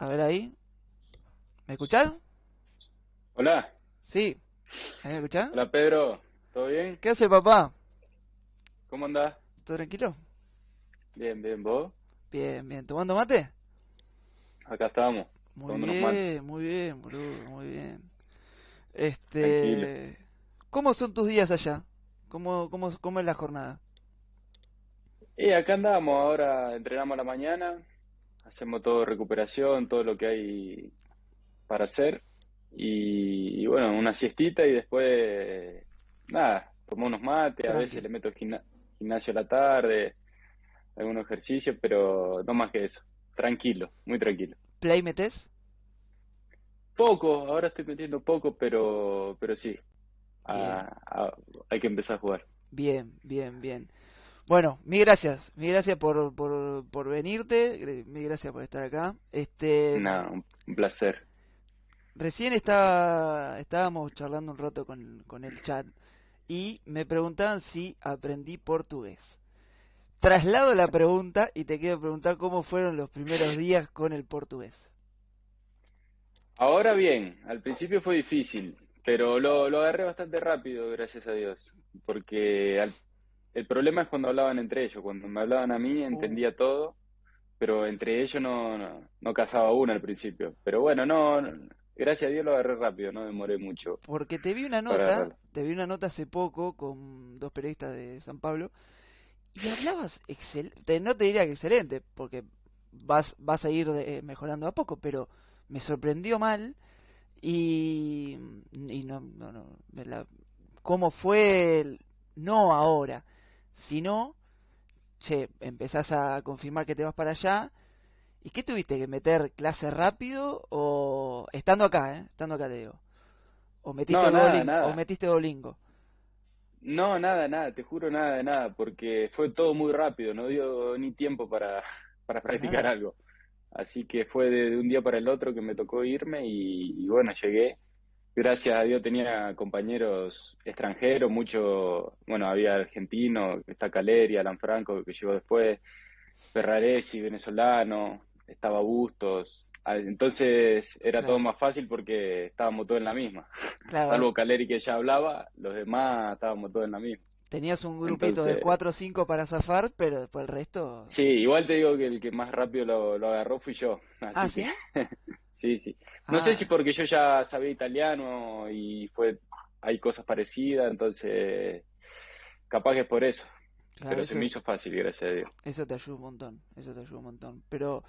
A ver ahí. ¿Me escuchás? Hola, Sí. ¿Me escuchás? hola Pedro, ¿todo bien? ¿Qué hace papá? ¿Cómo andás? ¿Todo tranquilo? Bien, bien, ¿vos? Bien, bien. ¿Tomando mate? Acá estamos, Muy bien, muy bien, boludo, muy bien. Tranquilo. Este, ¿cómo son tus días allá? ¿Cómo, cómo, cómo es la jornada? Y acá andamos, ahora entrenamos a la mañana, hacemos todo recuperación, todo lo que hay para hacer, y, y bueno, una siestita y después, nada, tomo unos mates, a veces le meto gimna- gimnasio a la tarde, algunos ejercicios, pero no más que eso, tranquilo, muy tranquilo. ¿Play metés? Poco, ahora estoy metiendo poco, pero, pero sí, a- hay que empezar a jugar. bien, bien, bien. Bueno, mil gracias, mil gracias por, por, por venirte, gr- mil gracias por estar acá. Este, Nada, un un placer. recién estaba, estábamos charlando un rato con, con el chat y me preguntaban si aprendí portugués. Traslado la pregunta y te quiero preguntar cómo fueron los primeros días con el portugués. Ahora bien, al principio fue difícil, pero lo, lo agarré bastante rápido, gracias a Dios, porque al- el problema es cuando hablaban entre ellos, cuando me hablaban a mí Uh, entendía todo, pero entre ellos no, no, no casaba uno al principio. Pero bueno, no, no, gracias a Dios lo agarré rápido, no demoré mucho porque te vi una nota, te vi una nota hace poco con dos periodistas de San Pablo y hablabas excelente, no te diría que excelente, porque vas, vas a ir eh, mejorando a poco, pero me sorprendió mal y, y no, no, no, me la- cómo fue, el- no ahora, sino, che, empezás a confirmar que te vas para allá, ¿y qué tuviste que meter clase rápido o estando acá, eh? Estando acá te digo, o metiste No, nada, Duolingo, o metiste Duolingo. No, nada, nada, te juro nada de nada, porque fue todo muy rápido, no dio ni tiempo para, para practicar algo. Así que fue de, de un día para el otro que me tocó irme y, y bueno, llegué. Gracias a Dios tenía compañeros extranjeros, mucho, bueno, había argentino, está Caleri, Alan Franco, que llegó después, Ferraresi, venezolano, estaba Bustos. Ah, Entonces era todo más fácil porque estábamos todos en la misma. claro, Salvo Caleri que ya hablaba, los demás estábamos todos en la misma. tenías un grupito de Entonces, 4 o 5 para zafar, pero después el resto... sí, igual te digo que el que más rápido lo, lo agarró fui yo. Ah, Así que, ¿sí? sí, sí. No sé si Ah, porque yo ya sabía italiano y fue, hay cosas parecidas, entonces capaz que es por eso. claro, Pero se me hizo fácil, gracias a Dios. eso te ayuda un montón, eso te ayuda un montón. Pero,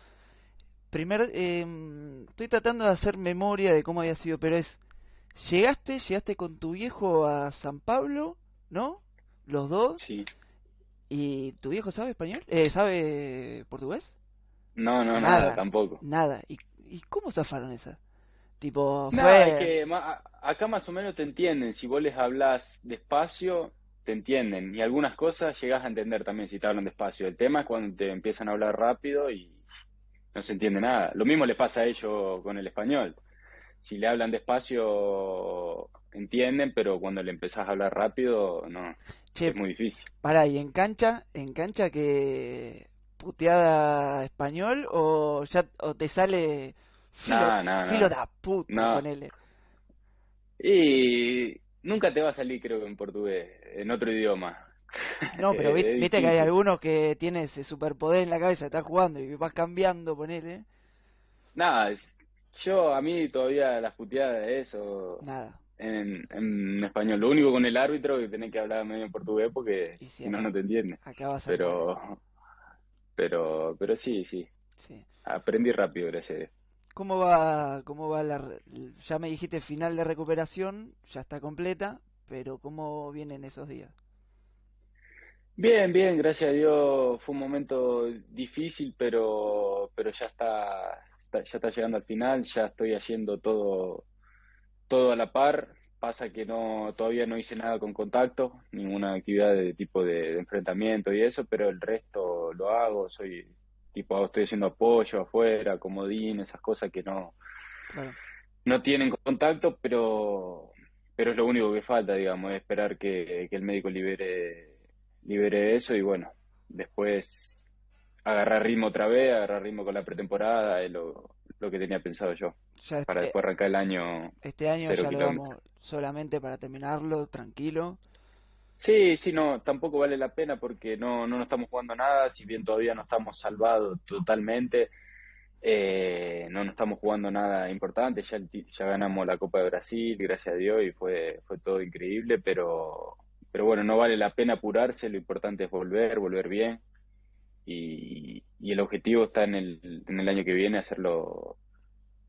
primero, em, estoy tratando de hacer memoria de cómo había sido, pero es, llegaste, llegaste con tu viejo a San Pablo, ¿no? Los dos, Sí. y tu viejo sabe español, eh, sabe portugués, No, no, nada, nada, tampoco. nada. ¿Y, y cómo zafaron esa? Tipo, Nada, es fue, que ma- acá más o menos te entienden. Si vos les hablas despacio, te entienden. Y algunas cosas llegás a entender también si te hablan despacio. El tema es cuando te empiezan a hablar rápido y no se entiende nada. Lo mismo les pasa a ellos con el español. Si le hablan despacio, entienden, pero cuando le empezás a hablar rápido, no, che, es muy difícil. pará, ¿y en cancha, en cancha que puteada español o ya o te sale filo, No, no, filo no, da puta, no. ponele? Y nunca te va a salir, creo que en portugués, en otro idioma. No, pero viste que hay algunos que tienen ese superpoder en la cabeza, estás jugando y vas cambiando, ponele. Nada, yo a mí todavía las puteadas de eso Nada. en, en español. Lo único con el árbitro que tenés que hablar medio en portugués porque si no, no te entiende. acá vas mono. Pero, pero, pero sí, sí. Sí. Aprendí rápido, gracias a Dios. ¿Cómo va, cómo va la, ya me dijiste final de recuperación, ya está completa, pero ¿cómo vienen esos días? Bien, bien, gracias a Dios. Fue un momento difícil, pero, pero ya está, está- ya está llegando al final. Ya estoy haciendo todo, todo a la par. Pasa que no, todavía no hice nada con contacto, ninguna actividad de tipo de, de enfrentamiento y eso, pero el resto lo hago. Soy tipo, estoy haciendo apoyo afuera, comodín, esas cosas que no, Claro. no tienen contacto, pero, pero es lo único que falta, digamos, es esperar que, que el médico libere, libere eso y bueno, después agarrar ritmo otra vez, agarrar ritmo con la pretemporada, es lo, lo que tenía pensado yo. Ya Para después arrancar el año este año ya lo damos solamente para terminarlo, tranquilo. Sí, sí, no, tampoco vale la pena porque no, no nos estamos jugando nada, si bien todavía no estamos salvados totalmente, eh, no nos estamos jugando nada importante, ya, ya ganamos la Copa de Brasil, gracias a Dios, y fue, fue todo increíble, pero, pero bueno, no vale la pena apurarse, lo importante es volver, volver bien, y, y el objetivo está en el, en el año que viene, hacerlo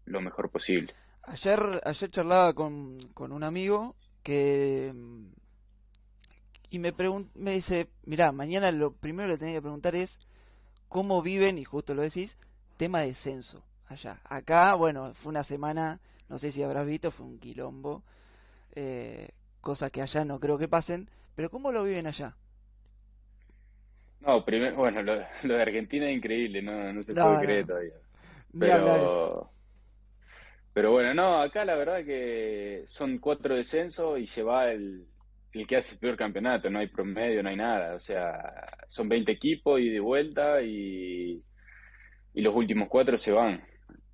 lo mejor posible. Ayer, ayer charlaba con, con un amigo que y me pregun- me dice, mirá, mañana lo primero que tenía que preguntar es cómo viven, y justo lo decís, tema de censo allá. Acá, bueno, fue una semana, no sé si habrás visto, fue un quilombo, eh, cosas que allá no creo que pasen, pero ¿cómo lo viven allá? No, primero, bueno, lo, lo de Argentina es increíble, no, no se puede No, creer todavía. Pero, pero bueno, no, acá la verdad que son cuatro descensos y se va el, el que hace el peor campeonato, no hay promedio, no hay nada, o sea, son 20 equipos y de vuelta y, y los últimos cuatro se van.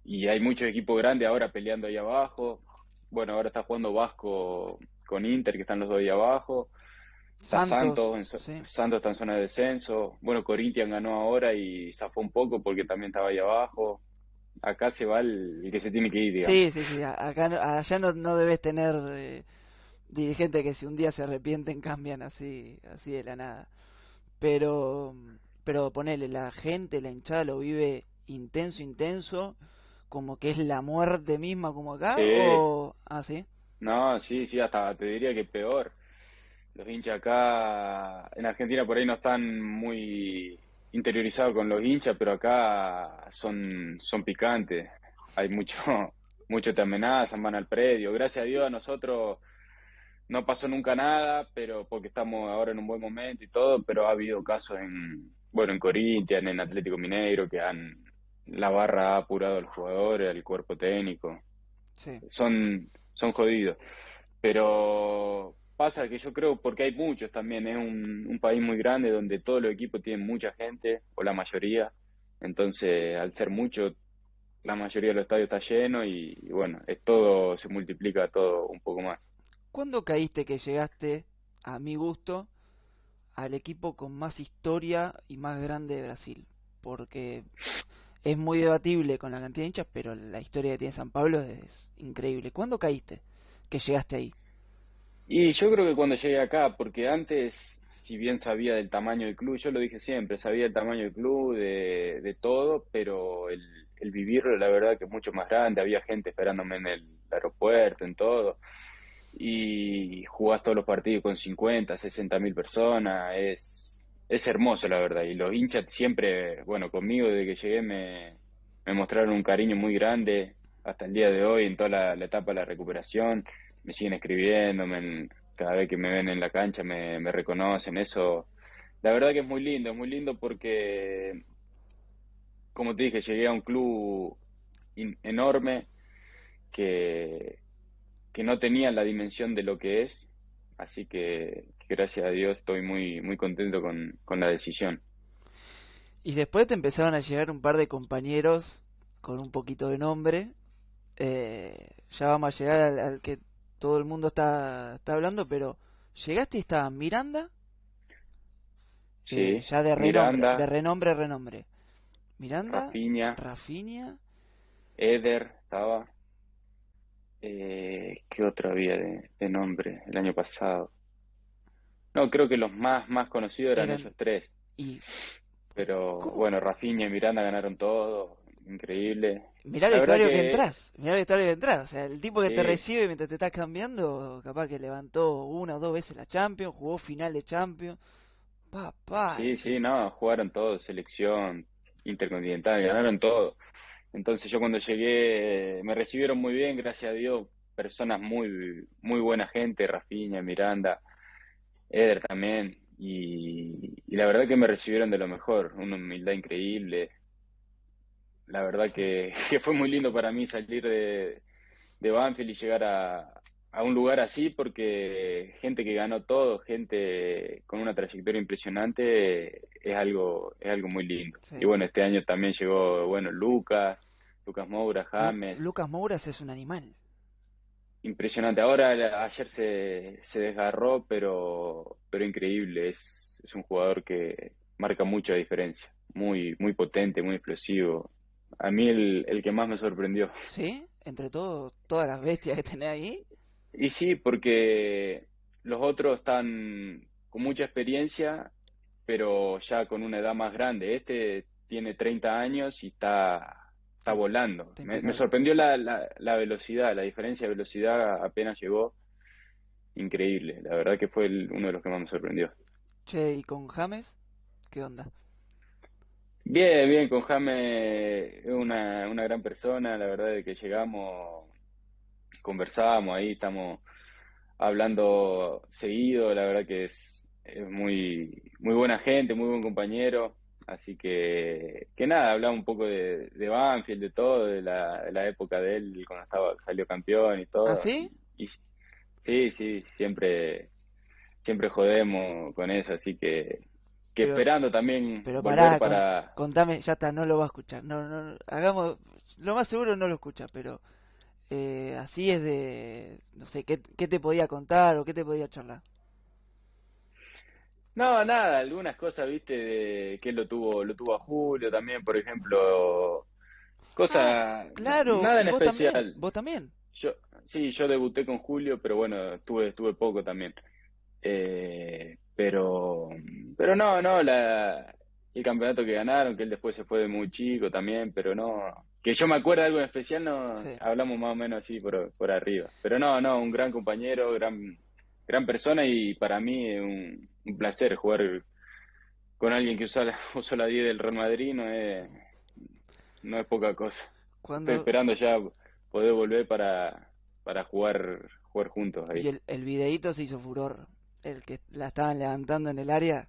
Y hay muchos equipos grandes ahora peleando ahí abajo. Bueno, ahora está jugando Vasco con Inter, que están los dos ahí abajo. Está Santos, Santos, en sí. Santos está en zona de descenso. Bueno, Corinthians ganó ahora y zafó un poco porque también estaba ahí abajo. Acá se va el, el que se tiene que ir, digamos. Sí, sí, sí, acá, allá no, no debes tener eh, dirigentes que si un día se arrepienten cambian así, así de la nada. Pero, pero ponele, la gente, la hinchada lo vive intenso, intenso, como que es la muerte misma como acá, Sí, o... Ah, sí. no, sí, sí, hasta te diría que peor. Los hinchas acá en Argentina por ahí no están muy interiorizados con los hinchas, pero acá son, son picantes. Hay mucho, mucho te amenazan, van al predio. Gracias a Dios a nosotros no pasó nunca nada, pero porque estamos ahora en un buen momento y todo, pero ha habido casos en, bueno, en Corinthians, en Atlético Mineiro, que han, la barra ha apurado a los jugadores, al cuerpo técnico. Sí. Son, son jodidos. Pero pasa que yo creo, porque hay muchos también, es un, país muy grande donde todos los equipos tienen mucha gente, o la mayoría. Entonces, al ser mucho, la mayoría de los estadios está lleno y, y bueno, es todo, se multiplica todo un poco más. ¿Cuándo caíste que llegaste, a mi gusto, al equipo con más historia y más grande de Brasil? Porque es muy debatible con la cantidad de hinchas, pero la historia que tiene San Pablo es increíble. ¿Cuándo caíste que llegaste ahí? Y yo creo que cuando llegué acá, porque antes, si bien sabía del tamaño del club, yo lo dije siempre, sabía el tamaño del club, de, de todo, pero el, el vivirlo, la verdad que es mucho más grande, había gente esperándome en el aeropuerto, en todo, y jugás todos los partidos con 50, 60 mil personas, es, es hermoso, la verdad, y los hinchas siempre, bueno, conmigo desde que llegué me, me mostraron un cariño muy grande hasta el día de hoy, en toda la, la etapa de la recuperación me siguen escribiendo, me- cada vez que me ven en la cancha me, me reconocen, eso, la verdad que es muy lindo, es muy lindo porque, como te dije, llegué a un club enorme que, que no tenía la dimensión de lo que es, así que, gracias a Dios estoy muy, muy contento con, con la decisión. Y después te empezaron a llegar un par de compañeros con un poquito de nombre. Eh, ya vamos a llegar al que todo el mundo está, está hablando, pero llegaste y estaba Miranda, eh, Sí, ya de renombre, de renombre, renombre. Miranda, Rafinha, Rafinha, Eder estaba, eh, ¿qué otro había de, de nombre el año pasado? No, creo que los más, más conocidos eran eran ellos tres. y Pero ¿cómo? bueno, Rafinha y Miranda ganaron todo. Increíble. Mirá el vestuario que que entras, mirá el vestuario que entras, o sea, el tipo que te recibe mientras te estás cambiando, capaz que levantó una o dos veces la Champions, jugó final de Champions, papá, sí, sí, no, jugaron todo, selección, intercontinental, ganaron todo. Entonces yo cuando llegué me recibieron muy bien, gracias a Dios, personas muy, muy buena gente, Rafinha, Miranda, Eder también. Y, y la verdad que me recibieron de lo mejor, una humildad increíble. La verdad que, que fue muy lindo para mí salir de, de Banfield y llegar a, a un lugar así porque gente que ganó todo, gente con una trayectoria impresionante, es algo, es algo muy lindo. Y bueno, este año también llegó, bueno, Lucas, Lucas Moura, James. Lucas Mouras es un animal. Impresionante. Ahora ayer se, se desgarró, pero, pero increíble. Es, es un jugador que marca mucha diferencia. Muy, muy potente, muy explosivo. A mí el, el que más me sorprendió. ¿Sí? Entre todo, todas las bestias que tenés ahí. Y sí, porque los otros están con mucha experiencia, pero ya con una edad más grande. Este tiene 30 años y está, está volando. Me, me sorprendió la, la, la, velocidad, la diferencia de velocidad apenas llegó. Increíble, la verdad que fue el, uno de los que más me sorprendió. Che, ¿y con James? ¿Qué onda? Bien, bien, con James es una, una gran persona, la verdad de que llegamos, conversamos ahí, estamos hablando seguido, la verdad que es, es muy, muy buena gente, muy buen compañero, así que, que nada, hablamos un poco de, de Banfield, de todo, de la, de la época de él, cuando estaba, salió campeón y todo. ¿Ah, sí? Y- sí, sí, siempre, siempre jodemos con eso, así que, que Pero- esperando también Pero pará, con- para... contame, ya está, no lo va a escuchar. No, no, hagamos, lo más seguro no lo escucha, pero eh, así es de, no sé, ¿qué, qué te podía contar o qué te podía charlar? No, nada, algunas cosas, viste, de que él lo tuvo, lo tuvo a Julio también, por ejemplo, cosas, Claro, nada en vos especial. también, vos también. Yo, sí, yo debuté con Julio, pero bueno, estuve, estuve poco también. Eh, pero, pero no, no, la, el campeonato que ganaron, que él después se fue de muy chico también, pero no, que yo me acuerdo de algo en especial, no, Sí. hablamos más o menos así por, por arriba. Pero no, no, un gran compañero, gran, gran persona y para mí es un, un placer jugar con alguien que usa la, usó la 10 del Real Madrid, no es, no es poca cosa. Estoy esperando ya poder volver para, para jugar, jugar juntos y ahí. el, el videíto se hizo furor, el que la estaban levantando en el área.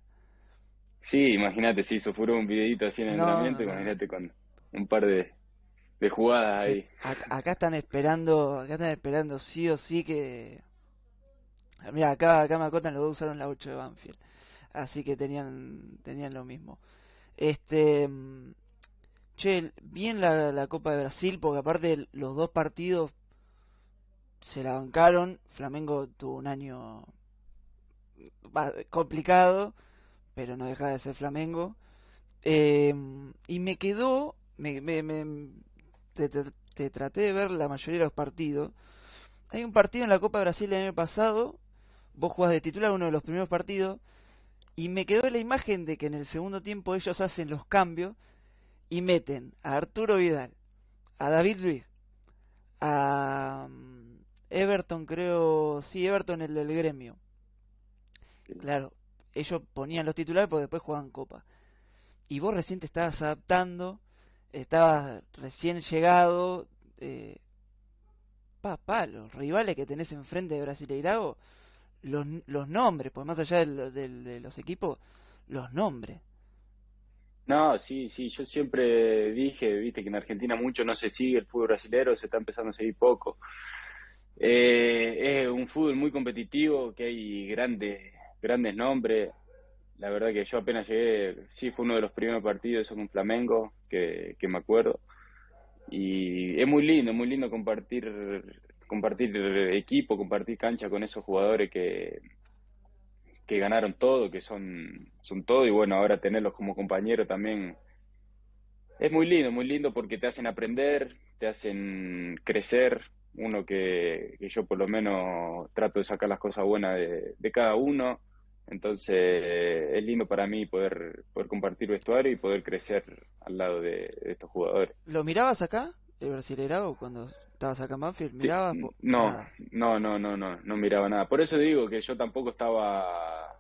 Sí, imagínate, si hizo furor un videito así en el No, entrenamiento, no, no. imagínate con un par de, de jugadas Sí, ahí. ac- acá están esperando, acá están esperando sí o sí que... Mira, acá, acá me acotan, los dos usaron la 8 de Banfield. Así que tenían, tenían lo mismo. Este, che, bien la, la Copa de Brasil, porque aparte los dos partidos se la bancaron. Flamengo tuvo un año complicado, pero no deja de ser Flamengo. Eh, y me quedó, me, me, me- te, traté de ver la mayoría de los partidos. Hay un partido en la Copa de Brasil el año pasado, vos jugás de titular uno de los primeros partidos, y me quedó la imagen de que en el segundo tiempo ellos hacen los cambios y meten a Arturo Vidal, a David Luiz, a mm, Everton, creo, sí, Everton el del gremio. Claro, ellos ponían los titulares porque después jugaban Copa. Y vos recién te estabas adaptando, estabas recién llegado, eh, pa, pa, los rivales que tenés enfrente de Brasileirao, los, los nombres, pues más allá de los equipos, los nombres. No, sí, sí, yo siempre dije, viste, que en Argentina mucho no se sigue el fútbol brasilero, se está empezando a seguir poco. Eh, es un fútbol muy competitivo, que hay grandes, grandes nombres. La verdad que yo apenas llegué, sí, fue uno de los primeros partidos, eso con Flamengo, que, que me acuerdo. Y es muy lindo, muy lindo compartir, compartir equipo, compartir cancha con esos jugadores que, que ganaron todo, que son, son todo, y bueno, ahora tenerlos como compañeros también es muy lindo, muy lindo porque te hacen aprender, te hacen crecer, uno que, que yo por lo menos trato de sacar las cosas buenas de, de cada uno, entonces es lindo para mí poder, poder compartir vestuario y poder crecer al lado de, de estos jugadores. ¿Lo mirabas acá, el Brasileirao, cuando estabas acá en Banfield? No, nada. no, no, no, no, no miraba nada. Por eso digo que yo tampoco estaba,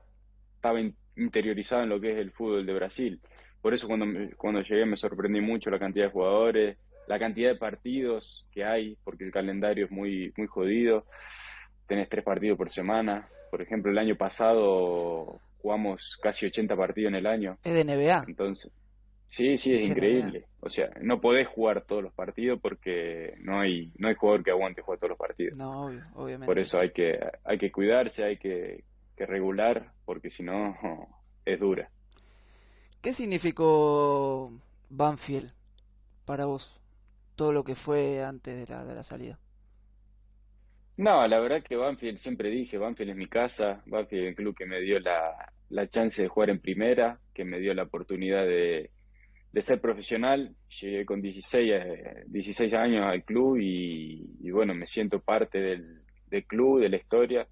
estaba in- interiorizado en lo que es el fútbol de Brasil. Por eso cuando, cuando llegué me sorprendí mucho la cantidad de jugadores, la cantidad de partidos que hay, porque el calendario es muy, muy jodido. Tenés tres partidos por semana. Por ejemplo, el año pasado jugamos casi 80 partidos en el año. Es de NBA. Entonces, sí, sí, es increíble. O sea, no podés jugar todos los partidos porque no hay, no hay jugador que aguante jugar todos los partidos. No, obvio, obviamente. Por eso hay que, hay que cuidarse, hay que, que regular, porque si no, es dura. ¿Qué significó Banfield para vos? todo lo que fue antes de la, de la salida. No, la verdad que Banfield, siempre dije, Banfield es mi casa, Banfield es el club que me dio la, la chance de jugar en primera, que me dio la oportunidad de, de ser profesional. Llegué con 16, 16 eh, años al club y, bueno, me siento parte del, del, club, de la historia.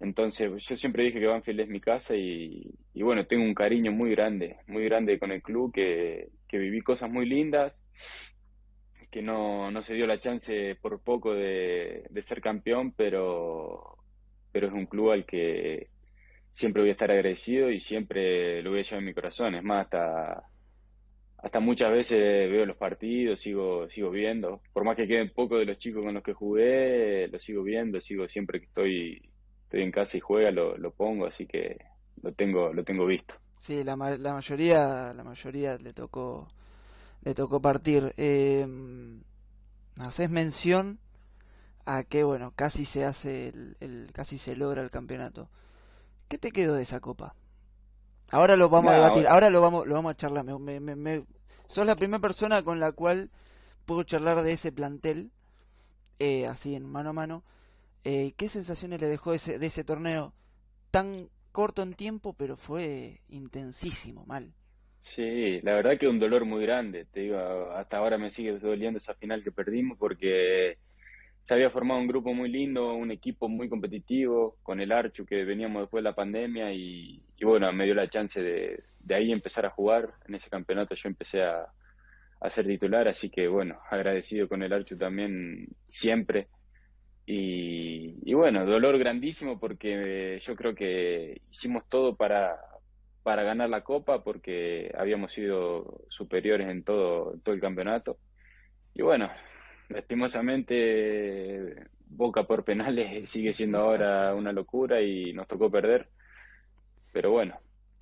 Entonces, yo siempre dije que Banfield es mi casa y, y bueno, tengo un cariño muy grande, muy grande con el club, que, que viví cosas muy lindas que no, no se dio la chance por poco de, ser campeón, pero, pero es un club al que siempre voy a estar agradecido y siempre lo voy a llevar en mi corazón. Es más, hasta, hasta muchas veces veo los partidos, sigo, sigo viendo. Por más que queden poco de los chicos con los que jugué, lo sigo viendo, sigo siempre que estoy, estoy en casa y juega, lo, lo pongo, así que lo tengo, lo tengo visto. Sí, la, la mayoría, la mayoría le tocó le tocó partir. Eh, haces mención a que, bueno, casi se hace, el, casi se logra el campeonato. ¿Qué te quedó de esa copa? Ahora lo vamos a debatir, ahora lo vamos, lo vamos a charlar. Me, me, me, sos la primera persona con la cual puedo charlar de ese plantel, eh, así en mano a mano. Eh, ¿Qué sensaciones le dejó ese, de ese torneo tan corto en tiempo, pero fue intensísimo, mal? Sí, la verdad que un dolor muy grande. Te digo, hasta ahora me sigue doliendo esa final que perdimos porque se había formado un grupo muy lindo, un equipo muy competitivo, con el Archu que veníamos después de la pandemia y, bueno, me dio la chance de, de, ahí empezar a jugar. En ese campeonato yo empecé a, a ser titular, así que bueno, agradecido con el Archu también siempre. Y, y bueno, dolor grandísimo porque yo creo que hicimos todo para, para ganar la copa porque habíamos sido superiores en todo, todo el campeonato. Y bueno, lastimosamente Boca por penales sigue siendo ahora una locura y nos tocó perder. Pero bueno,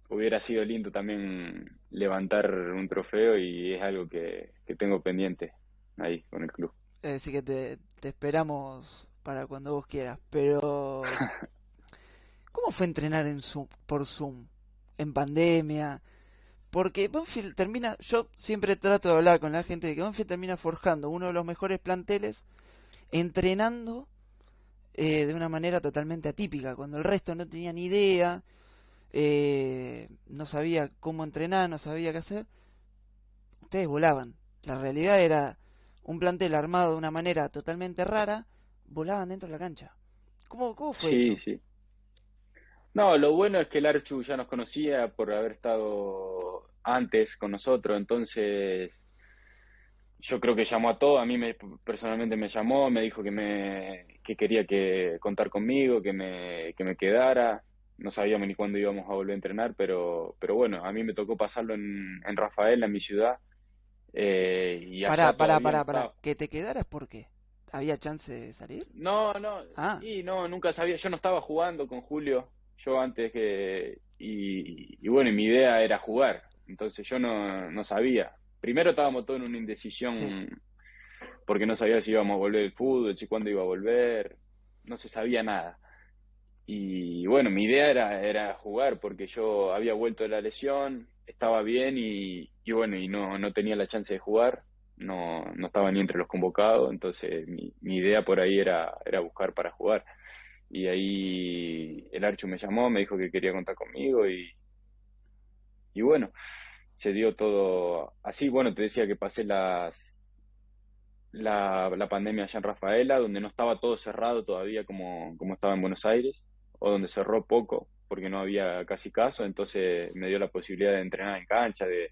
hubiera sido lindo también levantar un trofeo y es algo que, tengo pendiente ahí con el club. Así que te, te esperamos para cuando vos quieras. Pero, ¿cómo fue entrenar en Zoom, por Zoom? En pandemia. Porque Banfield termina, yo siempre trato de hablar con la gente de que Banfield termina forjando uno de los mejores planteles, entrenando eh, de una manera totalmente atípica, cuando el resto no tenía ni idea, eh, no sabía cómo entrenar, no sabía qué hacer. Ustedes volaban. La realidad era un plantel armado de una manera totalmente rara, volaban dentro de la cancha. ¿Cómo, cómo fue sí, Sí. No, lo bueno es que el Archu ya nos conocía por haber estado antes con nosotros, entonces yo creo que llamó a todos, a mí me, personalmente me llamó, me dijo que, me, que quería que contar conmigo, que me, que me quedara, no sabíamos ni cuándo íbamos a volver a entrenar, pero, pero bueno, a mí me tocó pasarlo en, en Rafael, en mi ciudad. Eh, y pará, pará, pará, pará, que te quedaras, ¿por qué? ¿Había chance de salir? No, no, ah. y no, nunca sabía, yo no estaba jugando con Julio, yo antes que... Y, bueno, mi idea era jugar, entonces yo no, no sabía. Primero estábamos todos en una indecisión porque no sabía si íbamos a volver el fútbol, si cuándo iba a volver, no se sabía nada. Y bueno, mi idea era, era jugar porque yo había vuelto de la lesión, estaba bien y, y bueno, y no, no tenía la chance de jugar, no, no estaba ni entre los convocados, entonces mi, mi idea por ahí era, era buscar para jugar y ahí el Archu me llamó, me dijo que quería contar conmigo y, y bueno, se dio todo así. Bueno, te decía que pasé las, la, la pandemia allá en Rafaela, donde no estaba todo cerrado todavía como, como estaba en Buenos Aires, o donde cerró poco porque no había casi caso, entonces me dio la posibilidad de entrenar en cancha, de,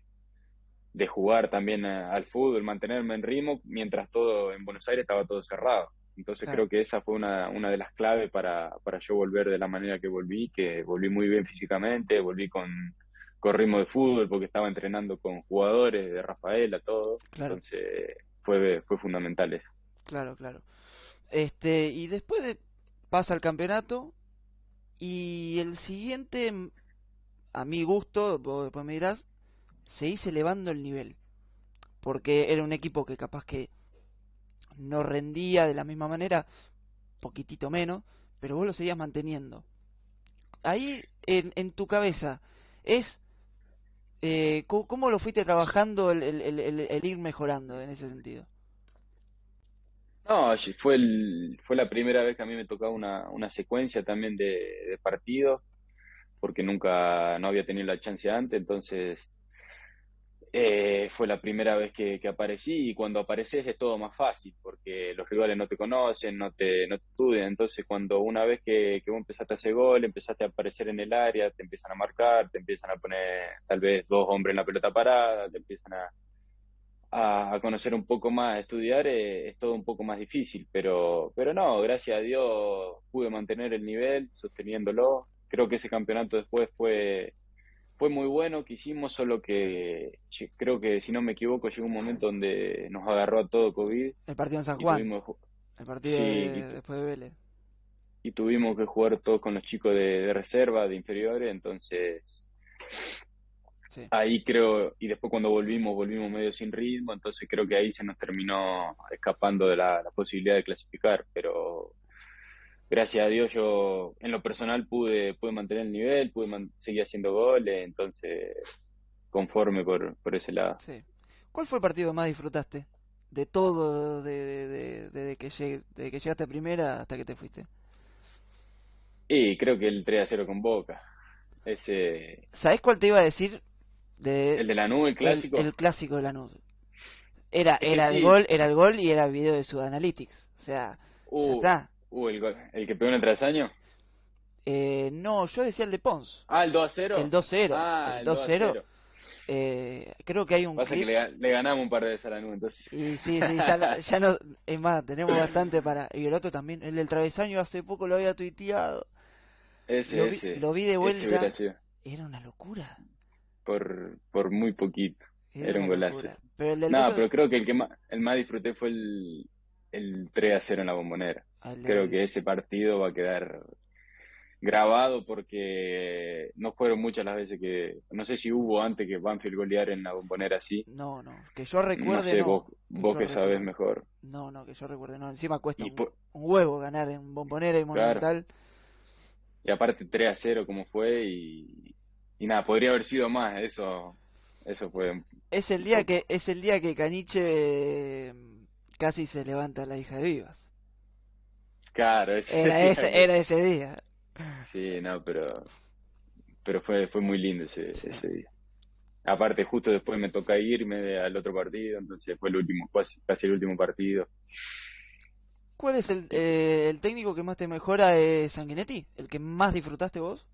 de jugar también al fútbol, mantenerme en ritmo, mientras todo en Buenos Aires estaba todo cerrado. Entonces creo que esa fue una, una de las claves para, para, yo volver de la manera que volví, que volví muy bien físicamente, volví con, con ritmo de fútbol porque estaba entrenando con jugadores de Rafaela, todo. Entonces fue, fue fundamental eso. Claro, claro. Este, y después de, pasa el campeonato y el siguiente, a mi gusto, vos después me dirás, hizo elevando el nivel. Porque era un equipo que capaz que no rendía de la misma manera, poquitito menos, pero vos lo seguías manteniendo. Ahí, en, en tu cabeza, es eh, ¿cómo, lo fuiste trabajando el, el, el, ir mejorando en ese sentido? No, fue, fue la primera vez que a mí me tocaba una, una secuencia también de, de partidos, porque nunca, no había tenido la chance antes, entonces eh, fue la primera vez que, aparecí y cuando apareces es todo más fácil porque los rivales no te conocen, no te, estudian. Entonces, cuando una vez que, vos empezaste a hacer gol, empezaste a aparecer en el área, te empiezan a marcar, te empiezan a poner tal vez dos hombres en la pelota parada, te empiezan a, a, conocer un poco más, a estudiar, eh, es todo un poco más difícil. Pero, pero no, gracias a Dios pude mantener el nivel, sosteniéndolo. Creo que ese campeonato después fue fue muy bueno que hicimos, solo que creo que, si no me equivoco, llegó un momento donde nos agarró a todo COVID. El partido en San Juan. el partido después de Vélez. Y tuvimos que jugar todos con los chicos de, reserva, de inferiores, entonces ahí creo, y después cuando volvimos, volvimos medio sin ritmo, entonces creo que ahí se nos terminó escapando de la posibilidad de clasificar, pero gracias a Dios yo en lo personal pude, pude mantener el nivel, pude seguir haciendo goles, entonces conforme por, por ese lado. Sí. ¿Cuál fue el partido que más disfrutaste? De todo, de, de, que, que llegaste a primera hasta que te fuiste. Y creo que el 3 a 0 con Boca. Ese... ¿Sabés cuál te iba a decir? De... El de la nube, el clásico. El, clásico de la nube. Era, era el gol, era el gol y era el video de su Analytics. O sea, ya uh, está. Uh, el, el que pegó en el trasaño. Eh, no, yo decía el de Pons. Ah, el 2 a 0. El 2 0. Ah, el 2 0. Eh, creo que hay un. Pasa que le, ganamos un par de a la nube, entonces. Y sí, sí, ya, ya no. Es más, tenemos bastante para. Y el otro también, el del travesaño, hace poco lo había tuiteado. Ese, lo ese. Vi, lo vi de vuelta. Era una locura. Por, por muy poquito. Era, un golazo. Pero el del no, pero creo que el que más, el más disfruté fue el, el 3 a 0 en la bombonera. Creo que ese partido va a quedar grabado porque no fueron muchas las veces que no sé si hubo antes que Banfield golear en la bombonera así. No no que yo recuerde no sé vos, que, sabes mejor. No no que yo recuerde no encima cuesta un, huevo ganar en bombonera y monumental. Y aparte 3 a 0 como fue y, y nada podría haber sido más eso eso fue es el día que es el día que Caniche casi se levanta la hija de Vivas. Claro, ese era, ese, era ese día. Sí, no, pero pero fue fue muy lindo ese, ese día. Aparte, justo después me toca irme al otro partido, entonces fue el último, casi, el último partido. ¿Cuál es el, eh, el técnico que más te mejora? ¿Es Sanguinetti? ¿El que más disfrutaste vos?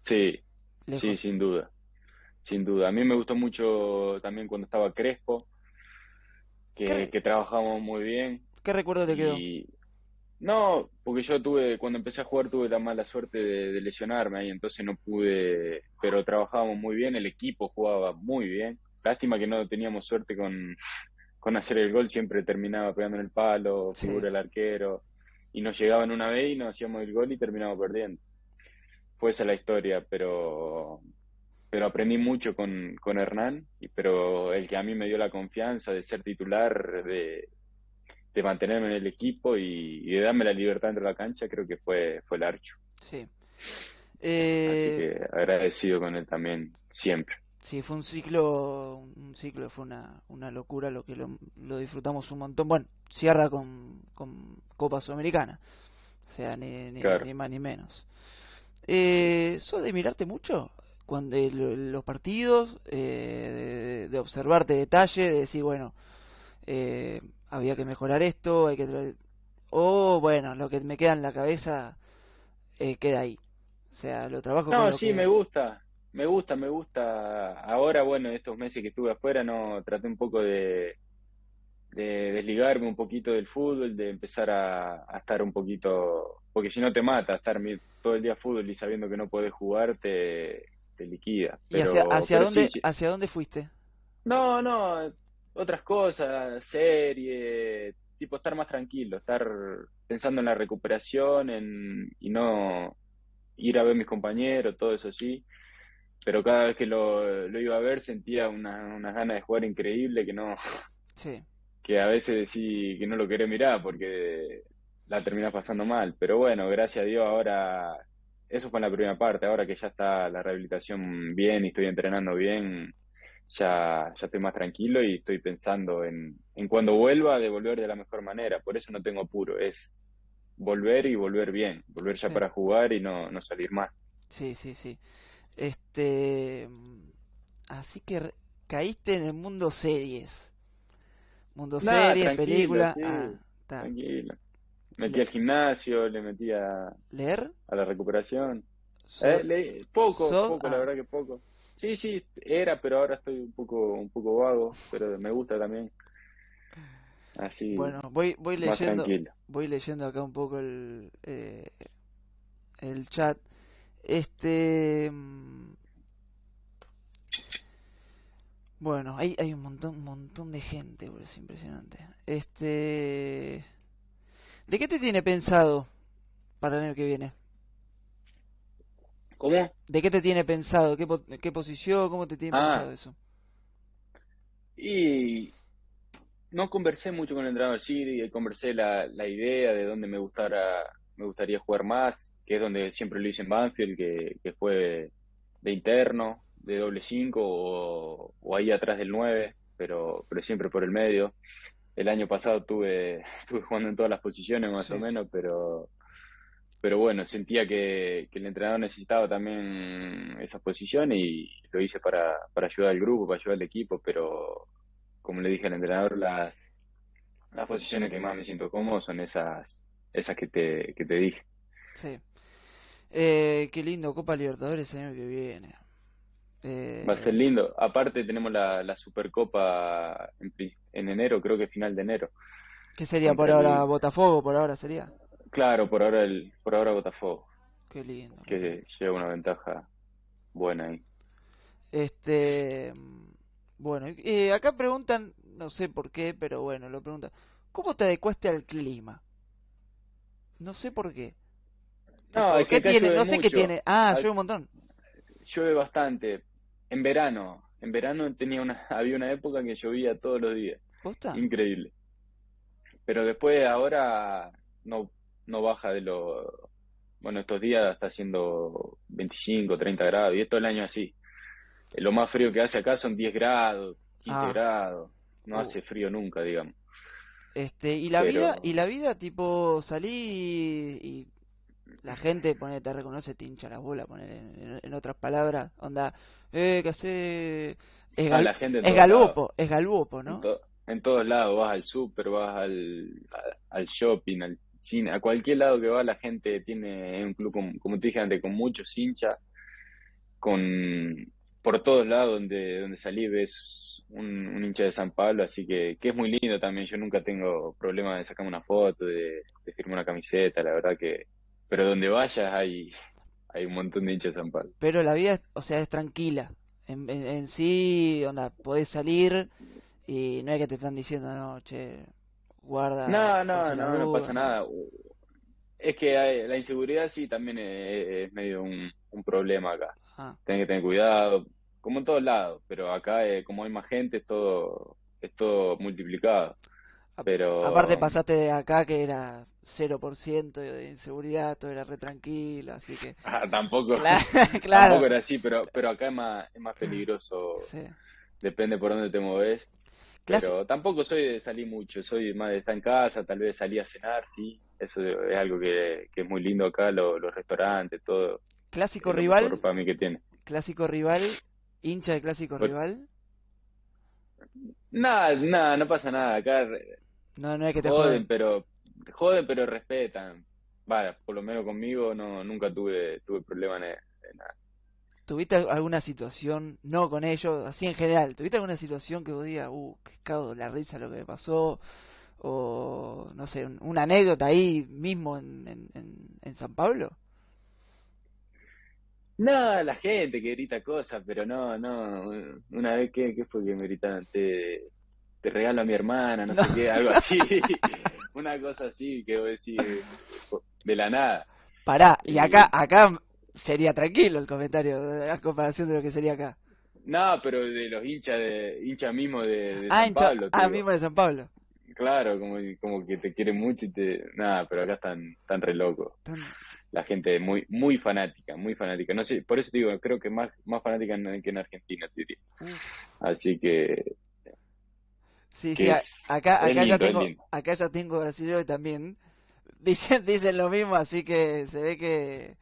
Sí, sí, sin duda. Sin duda. A mí me gustó mucho también cuando estaba Crespo, que, trabajamos muy bien. ¿Qué recuerdo te quedó? No, porque yo tuve, cuando empecé a jugar tuve la mala suerte de, lesionarme ahí, entonces no pude, pero trabajábamos muy bien, el equipo jugaba muy bien. Lástima que no teníamos suerte con, con hacer el gol, siempre terminaba pegando en el palo, figura el arquero, y nos llegaban una vez y nos hacíamos el gol y terminábamos perdiendo. Fue esa la historia, pero pero aprendí mucho con, con Hernán, pero el que a mí me dio la confianza de ser titular, de, de mantenerme en el equipo y, de darme la libertad dentro de la cancha, creo que fue, fue el Archo. Sí. Así que eh, agradecido con él también, siempre. Sí, fue un ciclo, un ciclo, fue una, una locura lo que lo, lo disfrutamos un montón. Bueno, cierra con, con Copa Sudamericana, o sea, ni, ni, más ni menos. Eh, ¿Sos de mirarte mucho? cuando los partidos, eh, de, observarte detalle, de decir, bueno, eh, había que mejorar esto, hay que o bueno, lo que me queda en la cabeza eh, queda ahí. O sea, lo trabajo. No, sí, me gusta, me gusta, me gusta. Ahora, bueno, estos meses que estuve afuera, no traté un poco de, de desligarme un poquito del fútbol, de empezar a, a estar un poquito, porque si no te mata, estar todo el día fútbol y sabiendo que no puedes jugar, te, te liquida. ¿Y hacia, dónde, hacia dónde fuiste? No, no, otras cosas, serie, tipo estar más tranquilo, estar pensando en la recuperación en, y no ir a ver a mis compañeros, todo eso sí. Pero cada vez que lo, lo iba a ver sentía unas una ganas de jugar increíble que no. Sí. Que a veces decía que no lo quería mirar porque la terminas pasando mal. Pero bueno, gracias a Dios ahora eso fue en la primera parte. Ahora que ya está la rehabilitación bien y estoy entrenando bien, ya, ya estoy más tranquilo y estoy pensando en, en cuando vuelva de volver de la mejor manera. Por eso no tengo apuro, es volver y volver bien, volver ya Sí. para jugar y no, no salir más. Sí, sí, sí. Este, así que caíste en el mundo series. Mundo Nada, series, películas. sí, Ah, tranquilo. Metí Le- al gimnasio, le metí a, ¿Leer? a la recuperación. So- Eh, poco, poco, la ah. verdad que poco. Sí, sí, era, pero ahora estoy un poco, un poco vago, pero me gusta también. Así, Bueno, voy, voy leyendo, voy leyendo acá un poco el, eh, el chat. Este, mm, bueno, hay, hay un montón, un montón de gente, boludo, es impresionante. Este, ¿de qué te tiene pensado para el año que viene? ¿Cómo? ¿De qué te tiene pensado? ¿Qué, po- qué posición? ¿Cómo te tiene Ah. pensado eso? Y no conversé mucho con el entrenador Siri, conversé la, la idea de dónde me gustara, me gustaría jugar más, que es donde siempre lo hice en Banfield, que, que fue de interno, de doble cinco o, o ahí atrás del 9, pero, pero siempre por el medio. El año pasado tuve, estuve jugando en todas las posiciones más Sí. o menos, pero, pero bueno, sentía que, que el entrenador necesitaba también esa posición y lo hice para, para ayudar al grupo, para ayudar al equipo, pero como le dije al entrenador, las, las posiciones que más me siento cómodo son esas, esas que te, que te dije. Sí. Eh, qué lindo, Copa Libertadores el año que viene. Eh, Va a ser lindo. Aparte tenemos la, la Supercopa en, enero, creo que final de enero. ¿qué sería por el- ahora? ¿Botafogo por ahora sería? Claro, por ahora el, por ahora Botafogo, Qué lindo. que lleva una ventaja buena ahí. Este, bueno, eh, acá preguntan, no sé por qué, pero bueno, lo preguntan, ¿cómo te adecuaste al clima? No sé por qué. No, es que ¿qué acá tiene? llueve No sé qué tiene. Ah, Al- llueve un montón. Llueve bastante. En verano, en verano tenía una, había una época que llovía todos los días. ¿Posta? Increíble. Pero después ahora no, no baja de lo... Bueno, estos días está haciendo 25, 30 grados y es todo el año así. Lo más frío que hace acá son 10 grados, 15 Ah. grados. No Uh. hace frío nunca, digamos. Este, y la Pero- vida, y la vida, tipo, salí y, y la gente, pone, te reconoce, te hincha la bola, poner en, otras palabras, onda, eh, ¿qué hace? Es, Ah, gal- la gente en es todos lados. es ¿no? En, to- en todos lados, vas al súper, vas al, al shopping, al cine, a cualquier lado que va, la gente tiene un club, como te dije antes, con muchos hinchas, con por todos lados donde, donde salí ves un, un hincha de San Pablo, así que, que es muy lindo también. Yo nunca tengo problema de sacarme una foto, de, de firmar una camiseta, la verdad que, pero donde vayas hay, hay un montón de hinchas de San Pablo. Pero la vida, o sea, es tranquila. En, en, en sí, onda, podés salir y no es que te están diciendo, no, che, guarda, No, no, no, no dudas". pasa nada. Es que hay- la inseguridad sí también es, es medio un, un problema acá. Ah, Tenés que tener cuidado, como en todos lados, pero acá eh, como hay más gente es todo, es todo multiplicado. Pero aparte pasaste de acá que era 0% de inseguridad, todo era re tranquilo, así que... Ah, tampoco, tampoco era así, pero, pero acá es más, es más peligroso, Sí. depende por dónde te moves. Pero tampoco soy de salir mucho, soy más de estar en casa, tal vez salir a cenar, sí. Eso es algo que, que es muy lindo acá, lo- los restaurantes, todo. Clásico es rival, para mí que tiene. clásico rival, hincha de clásico rival. Nada, nada, no pasa nada. Acá re- No, no es que te joden, joden. pero joden, pero respetan. Vaya, por lo menos conmigo no nunca tuve tuve problema en, en nada. ¿Tuviste al- alguna situación, no con ellos, así en general, ¿tuviste alguna situación que vos digas, uh, qué cago de la risa lo que me pasó? O, no sé, un- una anécdota ahí mismo en, en, en, San Pablo? Nada, la gente que grita cosas, pero no, no. Una vez que, ¿qué fue que me gritaron? Te, te regalo a mi hermana, no, sé No. qué, algo así. Una cosa así que vos decís de la nada. Pará, y Y- acá, acá sería tranquilo el comentario, a comparación de lo que sería acá. No, pero de los hinchas de hinchas mismo de, de Ah, San hincha- Pablo, te ah, mismo de San Pablo. Claro, como, como que te quieren mucho y te... Nada, pero acá están, están re locos. Tan- la gente muy muy fanática, muy fanática. No sé, por eso digo, creo que más más fanática que en Argentina, diría. Así que Sí, sí, acá, acá, ya tengo, acá ya tengo brasileño también. Dicen, dicen lo mismo, así que se ve que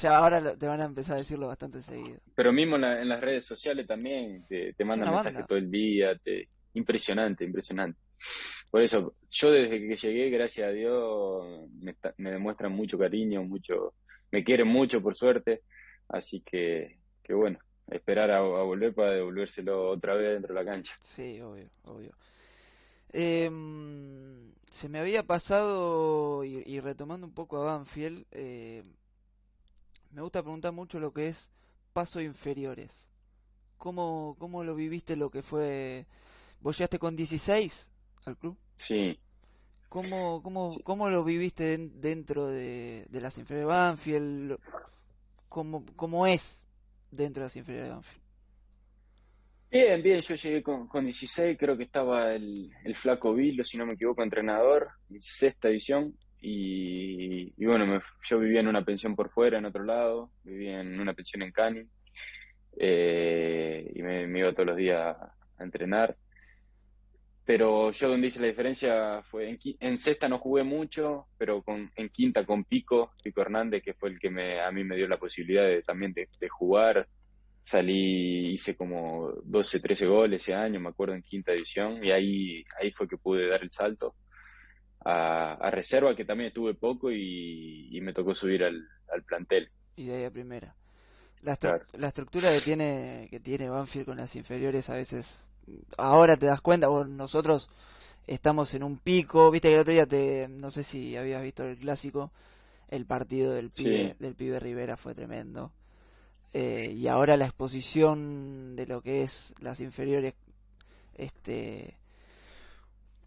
ya ahora te van a empezar a decirlo bastante seguido. Pero mismo en, las redes sociales también te, te mandan mensajes todo el día, te... impresionante, impresionante. Por eso, yo desde que llegué, gracias a Dios, me, me demuestran mucho cariño, mucho, me quieren mucho por suerte, así que, que bueno, esperar a, a volver para devolvérselo otra vez dentro de la cancha. Sí, obvio, obvio. Eh, se me había pasado, y, retomando un poco a Banfield, eh, me gusta preguntar mucho lo que es paso inferiores. ¿Cómo, ¿Cómo lo viviste lo que fue? ¿Vos llegaste con 16 al club? Sí. ¿Cómo, cómo, cómo lo viviste dentro de, de las inferiores de Banfield? ¿Cómo, ¿Cómo es dentro de las inferiores de Banfield? Bien, bien, yo llegué con, con 16, creo que estaba el, el flaco Vilo, si no me equivoco, entrenador, en sexta edición, y, bueno, yo vivía en una pensión por fuera, en otro lado, vivía en una pensión en Cani, eh, y me, iba todos los días a, entrenar. Pero yo donde hice la diferencia fue en, en sexta no jugué mucho, pero con, en quinta con Pico, Pico Hernández, que fue el que me, a mí me dio la posibilidad de, también de, de jugar salí, hice como 12, 13 goles ese año, me acuerdo, en quinta división, y ahí, ahí fue que pude dar el salto a, reserva, que también estuve poco y, me tocó subir al, plantel. Y de ahí a primera. La, la estructura que tiene, que tiene Banfield con las inferiores a veces, ahora te das cuenta, vos, nosotros estamos en un pico, viste que el otro día te, no sé si habías visto el clásico, el partido del pibe, del pibe Rivera fue tremendo eh, y ahora la exposición de lo que es las inferiores este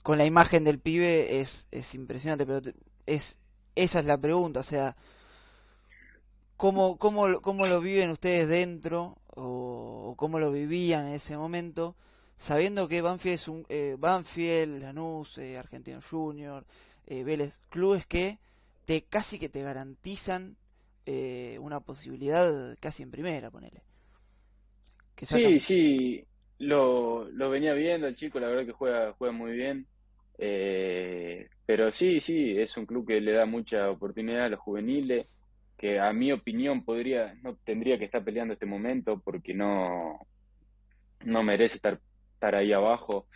con la imagen del pibe es, es impresionante pero es esa es la pregunta o sea cómo cómo cómo lo viven ustedes dentro o, cómo lo vivían en ese momento sabiendo que Banfield es un eh, Banfield Lanús eh, Argentino Junior eh, Vélez clubes que te casi que te garantizan eh, una posibilidad casi en primera, ponele. sí, sí, lo, lo venía viendo el chico, la verdad que juega, juega muy bien. Eh, pero sí, sí, es un club que le da mucha oportunidad a los juveniles, que a mi opinión podría, no tendría que estar peleando este momento porque no, no merece estar, estar ahí abajo.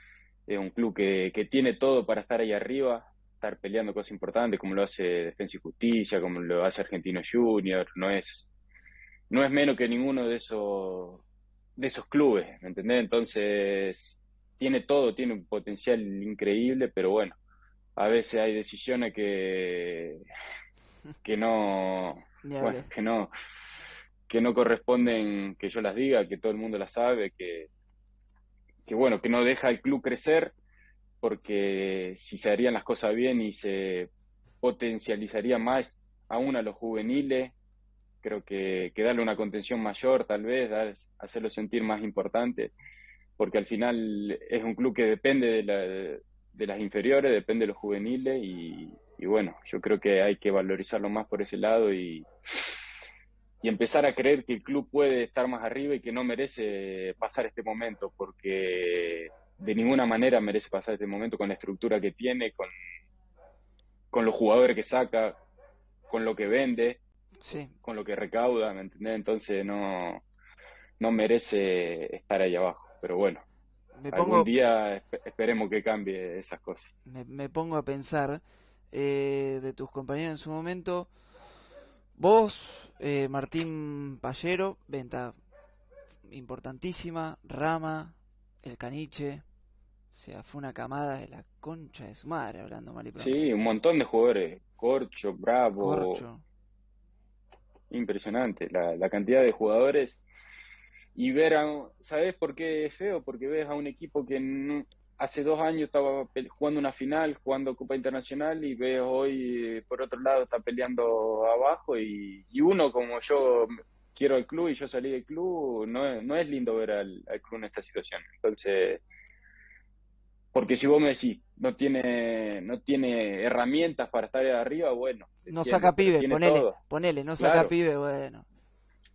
Es un club que, que tiene todo para estar ahí arriba, estar peleando cosas importantes como lo hace Defensa y Justicia, como lo hace Argentino Junior, no es, no es menos que ninguno de esos, de esos clubes, ¿me entendés? Entonces, tiene todo, tiene un potencial increíble, pero bueno, a veces hay decisiones que, que no, que no, que no corresponden que yo las diga, que todo el mundo las sabe, que, que bueno, que no deja el club crecer porque si se harían las cosas bien y se potencializaría más aún a los juveniles, creo que, que darle una contención mayor tal vez, hacerlo sentir más importante, porque al final es un club que depende de, la, de las inferiores, depende de los juveniles y, y, bueno, yo creo que hay que valorizarlo más por ese lado y, y empezar a creer que el club puede estar más arriba y que no merece pasar este momento, porque de ninguna manera merece pasar este momento con la estructura que tiene, con, con los jugadores que saca, con lo que vende, con lo que recauda, ¿me entendés? Entonces no, no merece estar ahí abajo, pero bueno. algún día esperemos que cambie esas cosas. Me, pongo a pensar eh, de tus compañeros en su momento. Vos, eh, Martín Pallero, venta importantísima, Rama, el Caniche, o sea, fue una camada de la concha de su madre, hablando mal y pronto. Sí, un montón de jugadores, Corcho, Bravo. Impresionante, la, la cantidad de jugadores. Y ver a, ¿sabes por qué es feo? Porque ves a un equipo que hace dos años estaba jugando una final, jugando Copa Internacional y ves hoy, por otro lado, está peleando abajo y, y uno como yo quiero el club y yo salí del club, no, no es lindo ver al, club en esta situación. Entonces, porque si vos me decís, no tiene, no tiene herramientas para estar ahí arriba, bueno. No saca pibe, ponele, ponele, no saca pibe, bueno.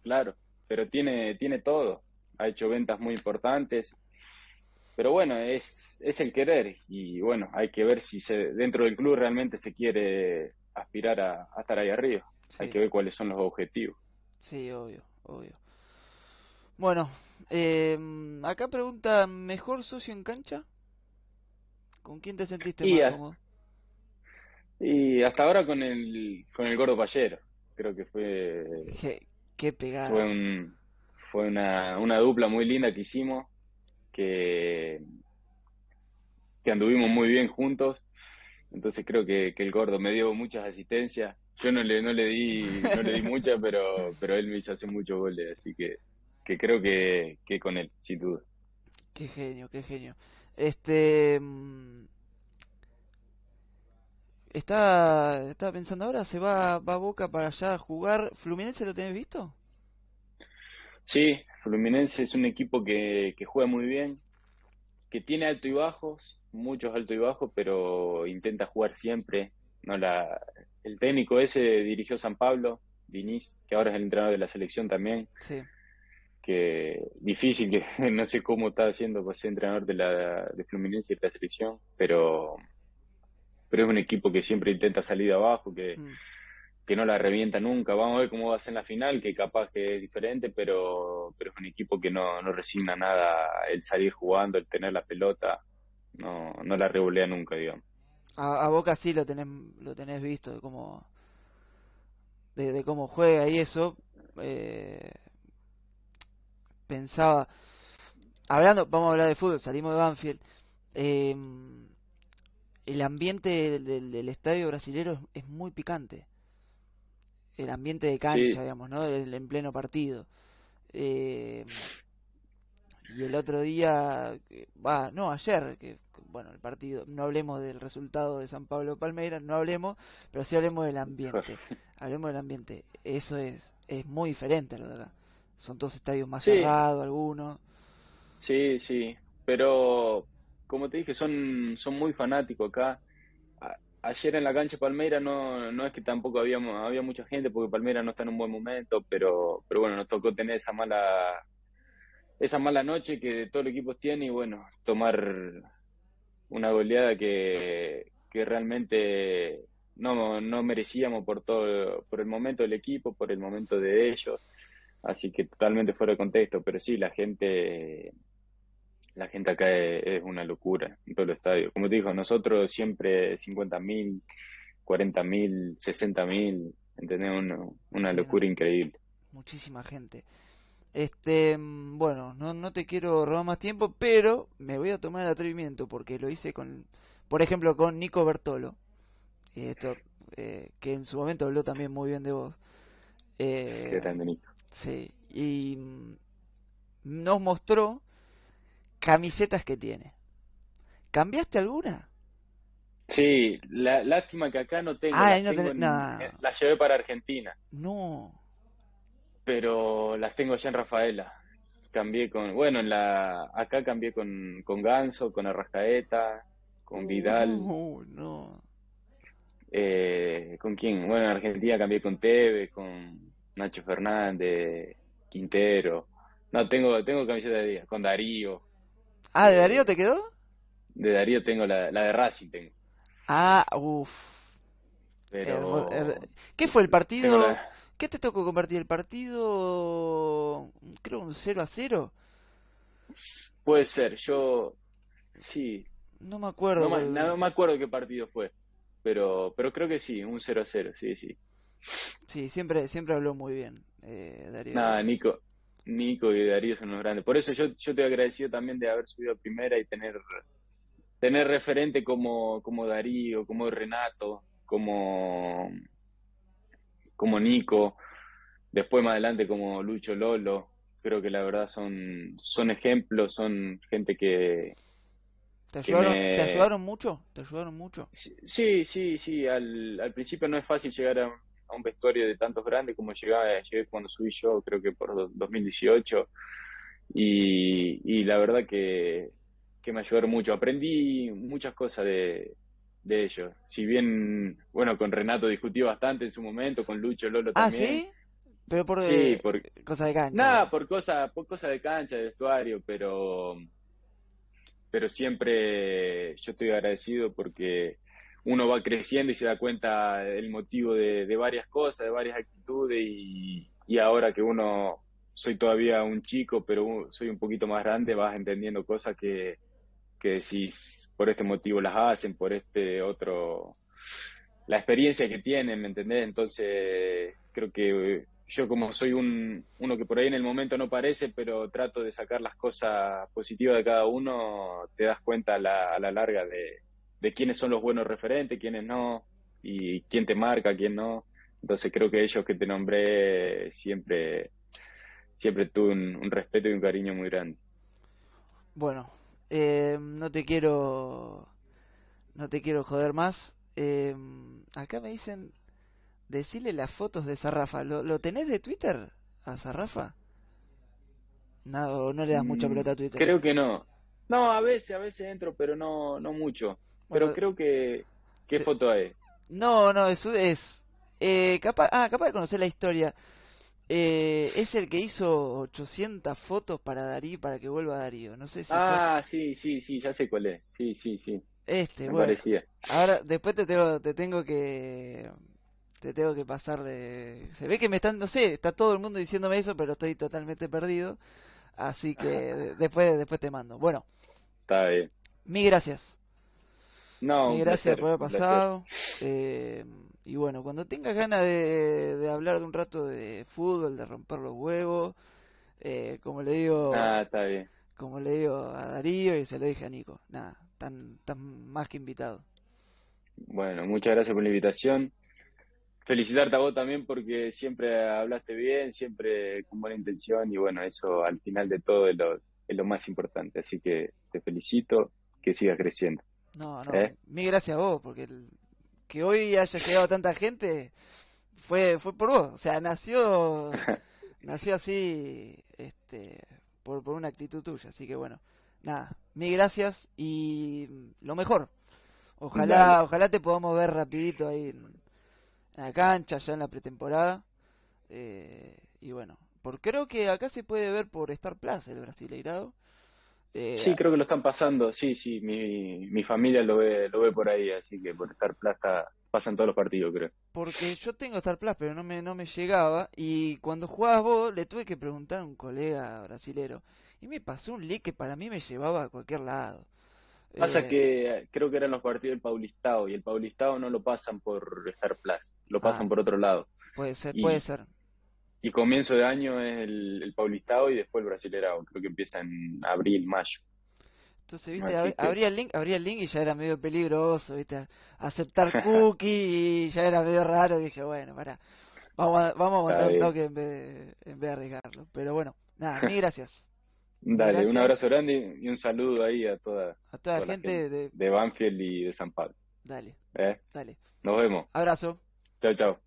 Claro, pero tiene, tiene todo. Ha hecho ventas muy importantes. Pero bueno, es, es el querer y bueno, hay que ver si se, dentro del club realmente se quiere aspirar a, estar ahí arriba. Hay que ver cuáles son los objetivos. Sí, obvio, obvio. Bueno, eh, acá pregunta, ¿mejor socio en cancha? ¿Con quién te sentiste más cómodo? Y hasta ahora con el, con el Gordo Payero. Creo que fue... Qué, pegada. Fue, un, fue una, una dupla muy linda que hicimos, que, que anduvimos muy bien juntos. Entonces creo que, que el Gordo me dio muchas asistencias. Yo no le, no le di, no le di muchas, pero, pero él me hizo hacer muchos goles, así que, que creo que, que con él, sin duda. Qué genio, qué genio. Este. Está, estaba pensando ahora, se va, va Boca para allá a jugar. ¿Fluminense lo tenés visto? Sí, Fluminense es un equipo que, que juega muy bien, que tiene alto y bajos, muchos alto y bajos, pero intenta jugar siempre. No la, el técnico ese dirigió San Pablo, Diniz, que ahora es el entrenador de la selección también. Sí que difícil, que no sé cómo está haciendo para ser entrenador de la de Fluminense y de la selección, pero pero es un equipo que siempre intenta salir de abajo, que, mm. que no la revienta nunca. Vamos a ver cómo va a ser en la final, que capaz que es diferente, pero, pero es un equipo que no, no resigna nada el salir jugando, el tener la pelota, no, no la revolea nunca, digamos. A, Boca sí lo tenés, lo tenés visto, de cómo, de, de cómo juega y eso. Eh, pensaba, hablando, vamos a hablar de fútbol, salimos de Banfield, eh, el ambiente del, estadio brasilero es, muy picante. El ambiente de cancha, digamos, ¿no? El, en pleno partido. Eh, y el otro día, va, no, ayer, que bueno, el partido, no hablemos del resultado de San Pablo Palmeiras, no hablemos, pero sí hablemos del ambiente. hablemos del ambiente. Eso es, es muy diferente a lo de acá. Son todos estadios más cerrados, algunos. Sí, sí, pero como te dije, son, son muy fanáticos acá. ayer en la cancha Palmeira no, no es que tampoco había, había mucha gente porque Palmeira no está en un buen momento, pero, pero bueno, nos tocó tener esa mala esa mala noche que todos los equipos tienen y bueno, tomar una goleada que, que realmente no, no merecíamos por todo, por el momento del equipo, por el momento de ellos. Así que totalmente fuera de contexto, pero sí, la gente, la gente acá es, una locura en todo el estadio. Como te digo, nosotros siempre 50.000, 40.000, 60.000, ¿entendés? una locura increíble. Muchísima gente. Este, mm, bueno, no, no te quiero robar más tiempo, pero me voy a tomar el atrevimiento porque lo hice con, por ejemplo, con Nico Bertolo, esto, eh, que en su momento habló también muy bien de vos. Eh, Qué grande, Nico. Sí, y mm, nos mostró camisetas que tiene. ¿Cambiaste alguna? Sí, la, lástima que acá no tengo. Ah, no las llevé para Argentina. No. Pero las tengo ya en Rafaela. Cambié con, bueno, en la, acá cambié con, con Ganso, con Arrascaeta, con Vidal. No, no. Eh, ¿Con quién? Bueno, en Argentina cambié con Tevez, con Nacho Fernández, Quintero. No, tengo, tengo camiseta de día, con Darío. Ah, ¿de Darío te quedó? De Darío tengo la, la de Racing tengo. Ah, uff. Pero... ¿Qué fue el partido? ¿Qué te tocó convertir? ¿El partido? Creo un 0 a 0. Puede ser, yo... Sí. No me acuerdo. No, no me acuerdo qué partido fue. Pero, pero creo que sí, un 0 a 0, sí, sí. Sí, siempre, siempre habló muy bien eh, Darío. Nada, Nico, Nico y Darío son los grandes. Por eso yo, yo te agradecido también de haber subido a primera y tener, tener referente como, como Darío, como Renato, como, como Nico, después más adelante como Lucho Lolo. Creo que la verdad son, son ejemplos, son gente que, ¿Te ayudaron, ¿Te ayudaron, mucho? ¿Te ayudaron mucho? Sí, sí, sí. Al, al principio no es fácil llegar a, a un vestuario de tantos grandes como llegaba, llegué cuando subí yo, creo que por 2018. Y, y la verdad que, que me ayudaron mucho. Aprendí muchas cosas de, de ellos. Si bien, bueno, con Renato discutí bastante en su momento, con Lucho Lolo Ah, también. ¿sí? Pero por Sí, eh, por- cosa de cancha. Nada, por cosas por cosa de cancha, de vestuario, pero, pero siempre yo estoy agradecido porque uno va creciendo y se da cuenta del motivo de, varias cosas, de varias actitudes y, y ahora que uno, soy todavía un chico, pero soy un poquito más grande, vas entendiendo cosas que, que decís, por este motivo las hacen, por este otro, la experiencia que tienen, ¿me entendés? Entonces, creo que yo como soy un, uno que por ahí en el momento no parece, pero trato de sacar las cosas positivas de cada uno, te das cuenta a la, a la larga de, de quiénes son los buenos referentes, quiénes no, y quién te marca, quién no. Entonces creo que ellos que te nombré siempre, siempre tuve un, un respeto y un cariño muy grande. Bueno, eh, no te quiero, no te quiero joder más. Eh, acá me dicen, decirle las fotos de Zarrafa. ¿Lo, lo tenés de Twitter a Zarrafa? No, no le das mucha Mm, pelota a Twitter. Creo que no. No, a veces, a veces entro, pero no, no mucho. Pero Bueno, creo que, ¿qué te- foto es? No, no, eso es, eh, capaz, ah, capaz de conocer la historia. Eh, es el que hizo 800 fotos para Darío, para que vuelva Darío. No sé si fue Ah, sí, sí, sí, ya sé cuál es. Sí, sí, sí, este. me Bueno, parecía. ahora después te tengo, te tengo que, te tengo que pasar de. Se ve que me están, no sé, está todo el mundo diciéndome eso, pero estoy totalmente perdido. Así que de- después, después te mando. Bueno, Está bien. mil gracias. No, gracias por haber pasado. Eh, y bueno, cuando tengas ganas de, de hablar de un rato de fútbol, de romper los huevos, eh, como le digo, Ah, está bien. como le digo a Darío y se lo dije a Nico, nada, tan, tan más que invitado. Bueno, muchas gracias por la invitación. Felicitarte a vos también porque siempre hablaste bien, siempre con buena intención y bueno, eso al final de todo es lo, es lo más importante. Así que te felicito, que sigas creciendo. No, no, ¿Eh? mil gracias a vos, porque el- que hoy haya llegado tanta gente fue, fue por vos, o sea, nació, nació así, este, por, por una actitud tuya, así que bueno, nada, mil gracias y lo mejor. Ojalá, Dale. ojalá te podamos ver rapidito ahí en, en la cancha, ya en la pretemporada. eh, y bueno, por, creo que acá se puede ver por Star Plus el Brasileirado. Eh, Sí, creo que lo están pasando. Sí, sí, mi, mi familia lo ve, lo ve por ahí, así que por estar plata pasan todos los partidos, creo. porque yo tengo Star Plus, pero no me, no me llegaba. Y cuando jugabas vos, le tuve que preguntar a un colega brasilero. Y me pasó un link que para mí me llevaba a cualquier lado. Pasa Eh, que creo que eran los partidos del Paulistao y el Paulistao no lo pasan por Star Plus, lo pasan Ah. por otro lado. puede ser, Y, puede ser. Y comienzo de año es el, el Paulistao y después el Brasilerao, creo que empieza en abril, mayo. Entonces, viste, Así ab- que, abría el link, abría el link y ya era medio peligroso, viste, aceptar cookie y ya era medio raro. Dije, bueno, pará, vamos a, vamos a aguantar un toque en vez de, en vez de arriesgarlo. Pero bueno, nada, mil gracias. Dale, un abrazo grande y un saludo ahí a toda, a toda la toda la gente gente de... de Banfield y de San Pablo. Dale, ¿eh? dale. Nos vemos. Abrazo. Chao, chao.